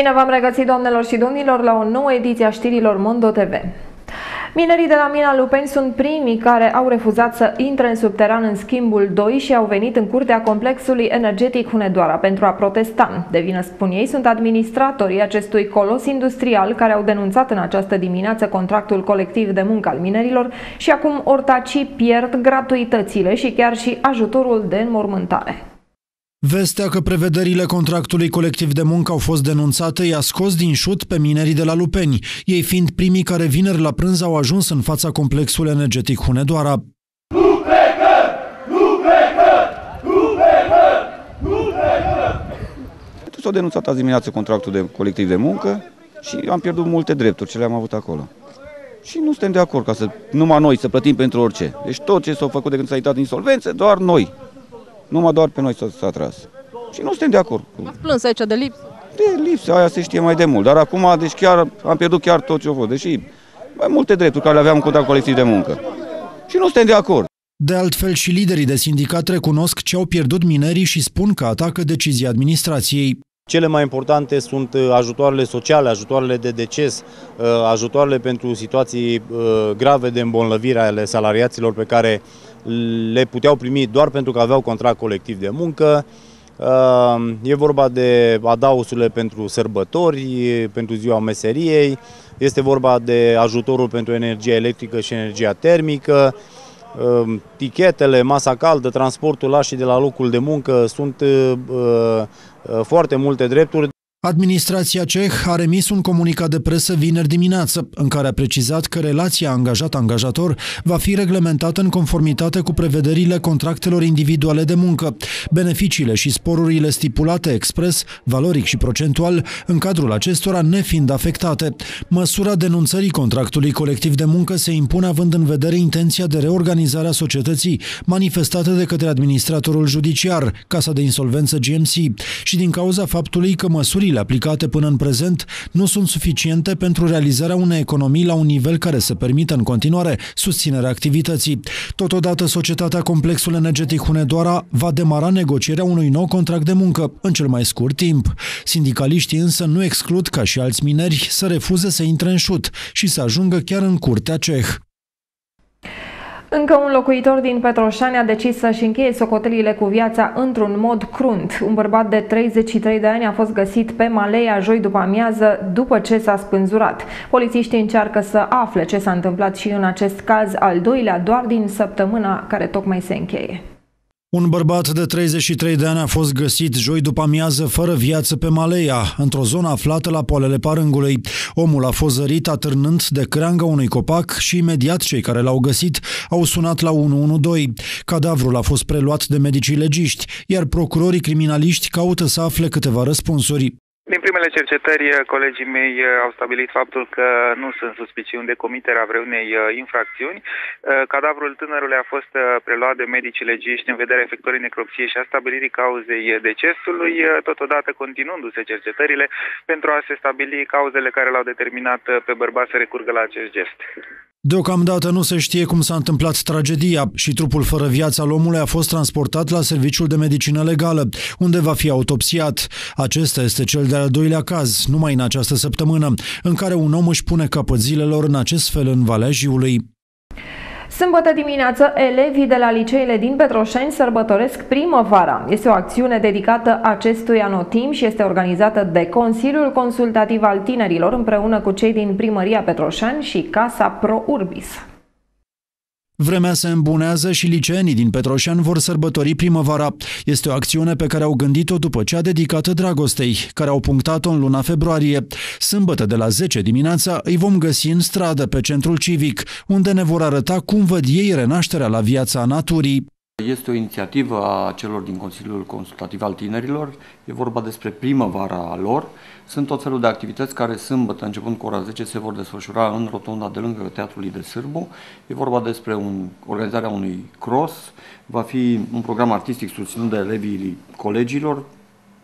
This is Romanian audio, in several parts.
Bine v-am regăsit, doamnelor și domnilor, la o nouă ediție a știrilor Mondo TV. Minerii de la mina Lupeni sunt primii care au refuzat să intre în subteran în schimbul 2 și au venit în curtea complexului energetic Hunedoara pentru a protesta. De vină, spun ei, sunt administratorii acestui colos industrial care au denunțat în această dimineață contractul colectiv de muncă al minerilor și acum ortacii pierd gratuitățile și chiar și ajutorul de înmormântare. Vestea că prevederile contractului colectiv de muncă au fost denunțate i-a scos din șut pe minerii de la Lupeni, ei fiind primii care vineri la prânz au ajuns în fața complexului energetic Hunedoara. Nu plecăm! Nu plecăm! Nu plecăm! Nu plecăm! S-au denunțat azi dimineață contractul de colectiv de muncă și am pierdut multe drepturi ce le-am avut acolo. Și nu suntem de acord ca să numai noi să plătim pentru orice. Deci tot ce s-a făcut de când s-a intrat în insolvență, doar noi numai doar pe noi s-a tras. Și nu suntem de acord. Ați plâns aici de lipsă? De lipsă, aia se știe mai de mult. Dar acum, deci chiar am pierdut chiar tot ce a fost. Deși mai multe drepturi care le aveam în contact colectiv de muncă. Și nu suntem de acord. De altfel și liderii de sindicat recunosc ce au pierdut minerii și spun că atacă decizia administrației. Cele mai importante sunt uh, ajutoarele sociale, ajutoarele de deces, uh, ajutoarele pentru situații uh, grave de îmbolnăvire ale salariaților pe care le puteau primi doar pentru că aveau contract colectiv de muncă. E vorba de adausurile pentru sărbători, pentru ziua meseriei, este vorba de ajutorul pentru energia electrică și energia termică, tichetele, masa caldă, transportul la și de la locul de muncă sunt foarte multe drepturi. Administrația ceh a remis un comunicat de presă vineri dimineață, în care a precizat că relația angajat-angajator va fi reglementată în conformitate cu prevederile contractelor individuale de muncă, beneficiile și sporurile stipulate expres, valoric și procentual, în cadrul acestora nefiind afectate. Măsura denunțării contractului colectiv de muncă se impune având în vedere intenția de reorganizare a societății manifestată de către administratorul judiciar, Casa de Insolvență GMC, și din cauza faptului că măsurile măsurile aplicate până în prezent nu sunt suficiente pentru realizarea unei economii la un nivel care să permită în continuare susținerea activității. Totodată, societatea Complexul Energetic Hunedoara va demara negocierea unui nou contract de muncă în cel mai scurt timp. Sindicaliștii însă nu exclud ca și alți mineri să refuze să intre în șut și să ajungă chiar în curtea ceh. Încă un locuitor din Petroșani a decis să-și încheie socotelile cu viața într-un mod crunt. Un bărbat de 33 de ani a fost găsit pe Maleia joi după amiază după ce s-a spânzurat. Polițiștii încearcă să afle ce s-a întâmplat și în acest caz al doilea doar din săptămâna care tocmai se încheie. Un bărbat de 33 de ani a fost găsit joi după amiază fără viață pe Maleia, într-o zonă aflată la poalele Parângului. Omul a fost zărit atârnând de creanga unui copac și imediat cei care l-au găsit au sunat la 112. Cadavrul a fost preluat de medicii legiști, iar procurorii criminaliști caută să afle câteva răspunsuri. Din primele cercetări, colegii mei uh, au stabilit faptul că nu sunt suspiciuni de comiterea vreunei uh, infracțiuni. Uh, cadavrul tânărului a fost preluat de medicii legiști în vederea efectuării necropsiei și a stabilirii cauzei decesului, totodată continuându-se cercetările pentru a se stabili cauzele care l-au determinat pe bărbat să recurgă la acest gest. Deocamdată nu se știe cum s-a întâmplat tragedia și trupul fără viață al omului a fost transportat la Serviciul de Medicină Legală, unde va fi autopsiat. Acesta este cel de-al doilea caz, numai în această săptămână, în care un om își pune capăt zilelor în acest fel în Valea Jiului. Sâmbătă dimineață, elevii de la liceele din Petroșeni sărbătoresc primăvara. Este o acțiune dedicată acestui anotim și este organizată de Consiliul Consultativ al Tinerilor împreună cu cei din Primăria Petroșani și Casa Pro Urbis. Vremea se îmbunează și liceenii din Petroșan vor sărbători primăvara. Este o acțiune pe care au gândit-o după ce a dedicat dragostei, care au punctat-o în luna februarie. Sâmbătă de la 10 dimineața îi vom găsi în stradă pe centrul civic, unde ne vor arăta cum văd ei renașterea la viața naturii. Este o inițiativă a celor din Consiliul Consultativ al Tinerilor. E vorba despre primăvara lor. Sunt tot felul de activități care sâmbătă, începând cu ora 10, se vor desfășura în rotunda de lângă Teatrului de Sârbu. E vorba despre un, organizarea unui cross. Va fi un program artistic susținut de elevii colegilor,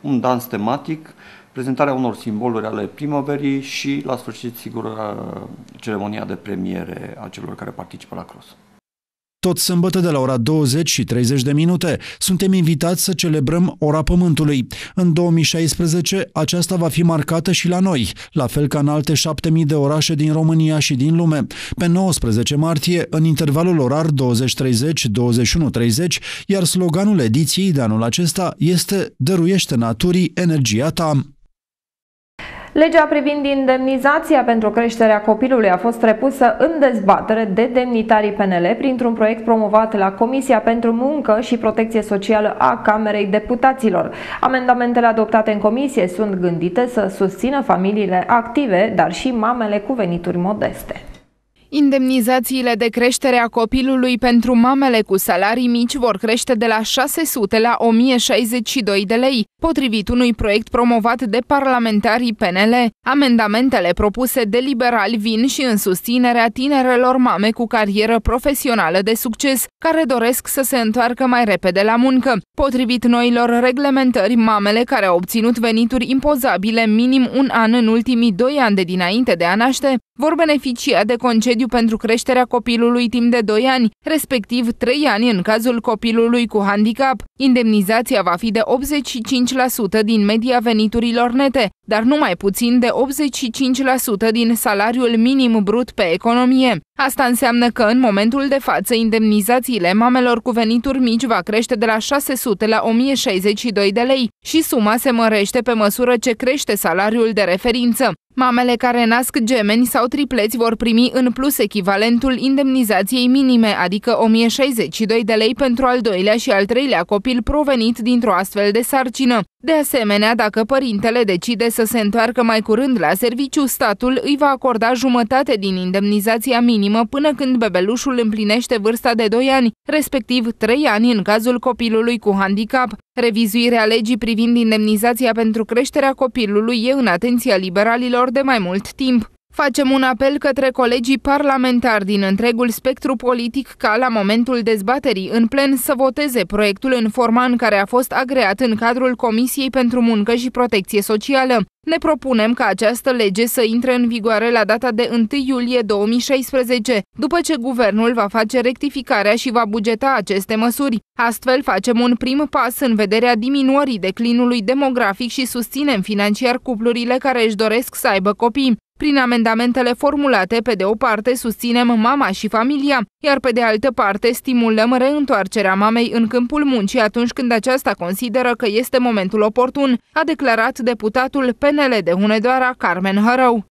un dans tematic, prezentarea unor simboluri ale primăverii și, la sfârșit, sigur, ceremonia de premiere a celor care participă la cross. Tot sâmbătă de la ora 20 și 30 de minute suntem invitați să celebrăm Ora Pământului. În 2016 aceasta va fi marcată și la noi, la fel ca în alte 7000 de orașe din România și din lume. Pe 19 martie, în intervalul orar 20.30-21.30, iar sloganul ediției de anul acesta este Dăruiește naturii energia ta. Legea privind indemnizația pentru creșterea copilului a fost repusă în dezbatere de demnitarii PNL printr-un proiect promovat la Comisia pentru Muncă și Protecție Socială a Camerei Deputaților. Amendamentele adoptate în comisie sunt gândite să susțină familiile active, dar și mamele cu venituri modeste. Indemnizațiile de creștere a copilului pentru mamele cu salarii mici vor crește de la 600 la 1062 de lei, potrivit unui proiect promovat de parlamentarii PNL. Amendamentele propuse de liberali vin și în susținerea tinerelor mame cu carieră profesională de succes, care doresc să se întoarcă mai repede la muncă. Potrivit noilor reglementări, mamele care au obținut venituri impozabile minim un an în ultimii doi ani de dinainte de a naște, vor beneficia de concediu pentru creșterea copilului timp de 2 ani, respectiv 3 ani în cazul copilului cu handicap. Indemnizația va fi de 85% din media veniturilor nete, dar nu mai puțin de 85% din salariul minim brut pe economie. Asta înseamnă că în momentul de față indemnizațiile mamelor cu venituri mici va crește de la 600 la 1062 de lei și suma se mărește pe măsură ce crește salariul de referință. Mamele care nasc gemeni sau tripleți vor primi în plus echivalentul indemnizației minime, adică 1062 de lei pentru al doilea și al treilea copil provenit dintr-o astfel de sarcină. De asemenea, dacă părintele decide să se întoarcă mai curând la serviciu, statul îi va acorda jumătate din indemnizația minimă până când bebelușul împlinește vârsta de 2 ani, respectiv 3 ani în cazul copilului cu handicap. Revizuirea legii privind indemnizația pentru creșterea copilului e în atenția liberalilor de mai mult timp. Facem un apel către colegii parlamentari din întregul spectru politic ca la momentul dezbaterii în plen să voteze proiectul în forma în care a fost agreat în cadrul Comisiei pentru Muncă și Protecție Socială. Ne propunem ca această lege să intre în vigoare la data de 1 iulie 2016, după ce guvernul va face rectificarea și va bugeta aceste măsuri. Astfel, facem un prim pas în vederea diminuării declinului demografic și susținem financiar cuplurile care își doresc să aibă copii. Prin amendamentele formulate, pe de o parte susținem mama și familia, iar pe de altă parte stimulăm reîntoarcerea mamei în câmpul muncii atunci când aceasta consideră că este momentul oportun, a declarat deputatul PNL de Hunedoara Carmen Hărău.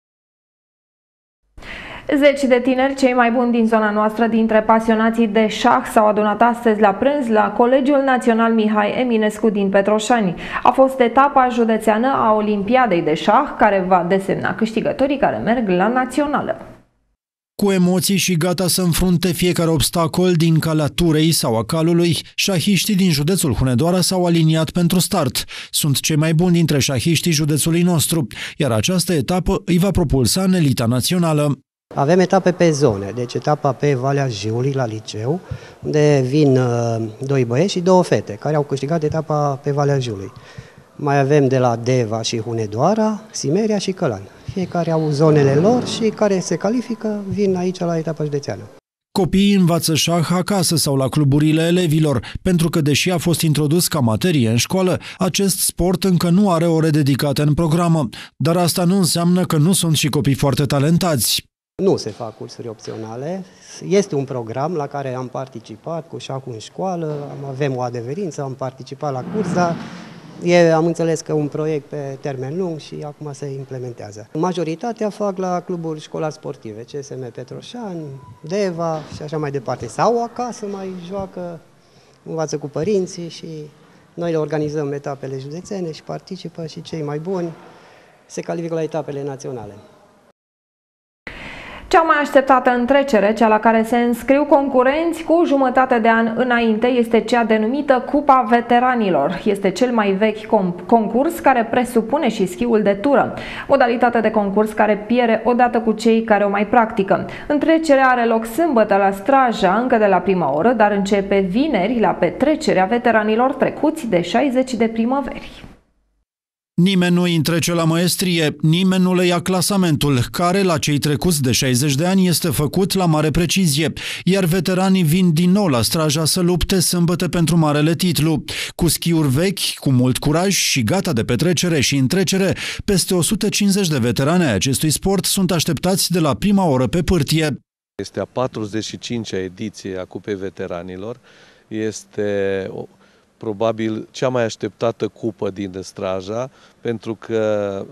Zeci de tineri, cei mai buni din zona noastră dintre pasionații de șah, s-au adunat astăzi la prânz la Colegiul Național Mihai Eminescu din Petroșani. A fost etapa județeană a Olimpiadei de șah, care va desemna câștigătorii care merg la națională. Cu emoții și gata să înfrunte fiecare obstacol din calea turei sau a calului, șahiștii din județul Hunedoara s-au aliniat pentru start. Sunt cei mai buni dintre șahiștii județului nostru, iar această etapă îi va propulsa în elita națională. Avem etape pe zone, deci etapa pe Valea Jiului la liceu, unde vin uh, doi băieți și două fete, care au câștigat etapa pe Valea Jiului. Mai avem de la Deva și Hunedoara, Simeria și Călan. Fiecare au zonele lor și care se califică vin aici la etapa județeană. Copiii învață șah acasă sau la cluburile elevilor, pentru că deși a fost introdus ca materie în școală, acest sport încă nu are ore dedicate în programă. Dar asta nu înseamnă că nu sunt și copii foarte talentați. Nu se fac cursuri opționale. Este un program la care am participat cu șacul în școală, avem o adeverință, am participat la curs, dar e, am înțeles că un proiect pe termen lung și acum se implementează. Majoritatea fac la cluburi școala sportive, CSM Petroșani, Deva și așa mai departe. Sau acasă mai joacă, învață cu părinții și noi le organizăm etapele județene și participă și cei mai buni se califică la etapele naționale. Cea mai așteptată întrecere, cea la care se înscriu concurenți cu jumătate de an înainte, este cea denumită Cupa Veteranilor. Este cel mai vechi concurs care presupune și schiul de tură, modalitate de concurs care piere odată cu cei care o mai practică. Întrecerea are loc sâmbătă la Straja, încă de la prima oră, dar începe vineri la petrecerea veteranilor trecuți de 60 de primăveri. Nimeni nu îi întrece la maestrie, nimeni nu le ia clasamentul, care la cei trecuți de 60 de ani este făcut la mare precizie, iar veteranii vin din nou la straja să lupte sâmbătă pentru marele titlu. Cu schiuri vechi, cu mult curaj și gata de petrecere și întrecere, peste 150 de veterane ai acestui sport sunt așteptați de la prima oră pe pârtie. Este a 45-a ediție a Cupei Veteranilor. Este probabil cea mai așteptată cupă din Straja, pentru că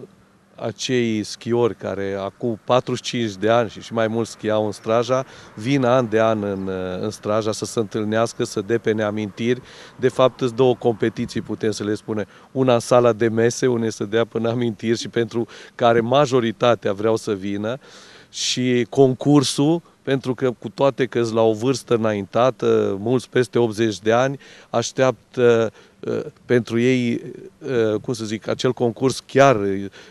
acei schiori care acum 45 de ani și, și mai mult schiau în Straja, vin an de an în, în Straja să se întâlnească, să depene amintiri. De fapt, sunt două competiții, putem să le spune. Una în sala de mese, unde să dea până amintiri și pentru care majoritatea vreau să vină și concursul pentru că cu toate că la o vârstă înaintată, mulți peste 80 de ani, așteaptă uh, pentru ei, uh, cum să zic, acel concurs chiar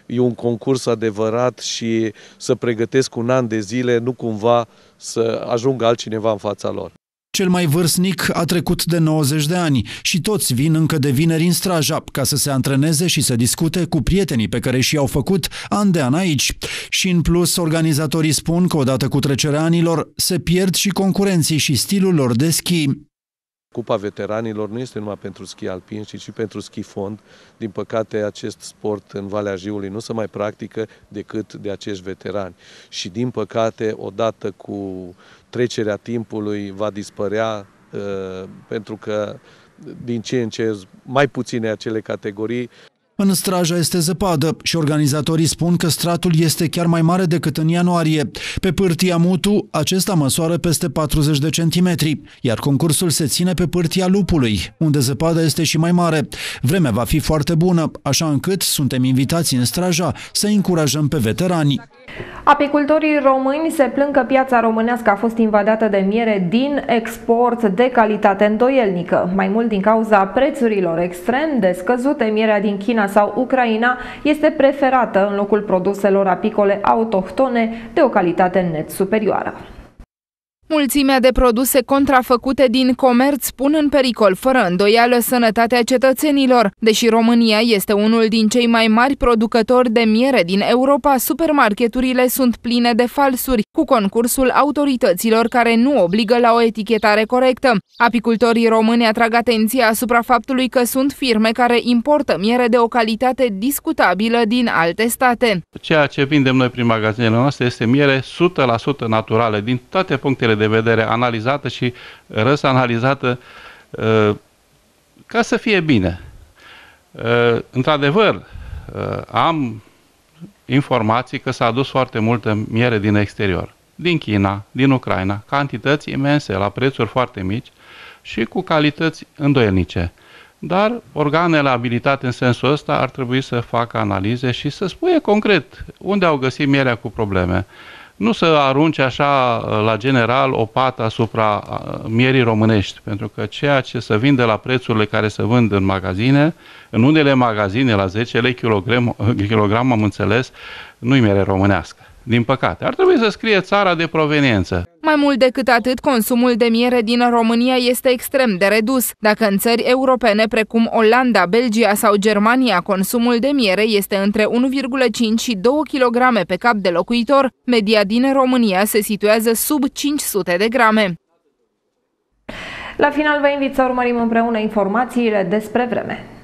e un concurs adevărat și să pregătesc un an de zile, nu cumva să ajungă altcineva în fața lor. Cel mai vârstnic a trecut de 90 de ani și toți vin încă de vineri în Straja ca să se antreneze și să discute cu prietenii pe care și-au făcut an de an aici. Și în plus, organizatorii spun că odată cu trecerea anilor se pierd și concurenții și stilul lor de schi. Cupa veteranilor nu este numai pentru schi alpin, ci și pentru schi fond. Din păcate, acest sport în Valea Jiului nu se mai practică decât de acești veterani. Și din păcate, odată cu trecerea timpului va dispărea uh, pentru că din ce în ce mai puține acele categorii în Straja este zăpadă și organizatorii spun că stratul este chiar mai mare decât în ianuarie. Pe pârtia Mutu, acesta măsoară peste 40 de centimetri, iar concursul se ține pe pârtia Lupului, unde zăpada este și mai mare. Vremea va fi foarte bună, așa încât suntem invitați în Straja să încurajăm pe veterani. Apicultorii români se plâng că piața românească a fost invadată de miere din export de calitate îndoielnică. Mai mult din cauza prețurilor extrem de scăzute, mierea din China sau Ucraina este preferată în locul produselor apicole autohtone de o calitate net superioară. Mulțimea de produse contrafăcute din comerț pun în pericol fără îndoială sănătatea cetățenilor. Deși România este unul din cei mai mari producători de miere din Europa, supermarketurile sunt pline de falsuri, cu concursul autorităților care nu obligă la o etichetare corectă. Apicultorii români atrag atenția asupra faptului că sunt firme care importă miere de o calitate discutabilă din alte state. Ceea ce vindem noi prin magazinele noastre este miere 100% naturală, din toate punctele de vedere analizată și răsanalizată uh, ca să fie bine. Uh, într-adevăr, uh, am informații că s-a adus foarte multă miere din exterior, din China, din Ucraina, cantități imense, la prețuri foarte mici și cu calități îndoielnice. Dar organele abilitate în sensul ăsta ar trebui să facă analize și să spuie concret unde au găsit mierea cu probleme nu să arunce așa la general o pată asupra mierii românești, pentru că ceea ce se vinde la prețurile care se vând în magazine, în unele magazine la 10 lei kilogram, kilogram am înțeles, nu-i miere românească din păcate. Ar trebui să scrie țara de proveniență. Mai mult decât atât, consumul de miere din România este extrem de redus. Dacă în țări europene precum Olanda, Belgia sau Germania consumul de miere este între 1,5 și 2 kg pe cap de locuitor, media din România se situează sub 500 de grame. La final vă invit să urmărim împreună informațiile despre vreme.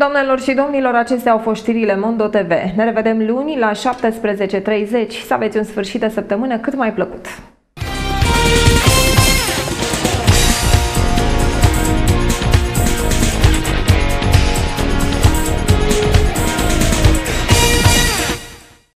Doamnelor și domnilor, acestea au fost știrile Mondo TV. Ne revedem luni la 17.30. Să aveți un sfârșit de săptămână cât mai plăcut.